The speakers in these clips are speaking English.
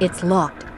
It's locked.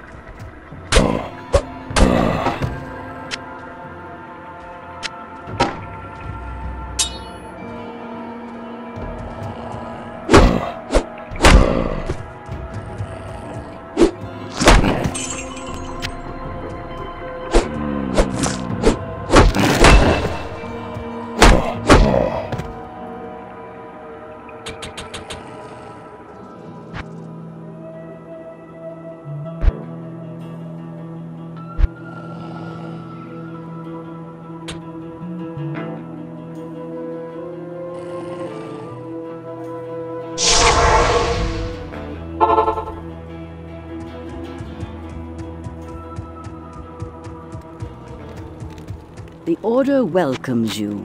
The Order welcomes you.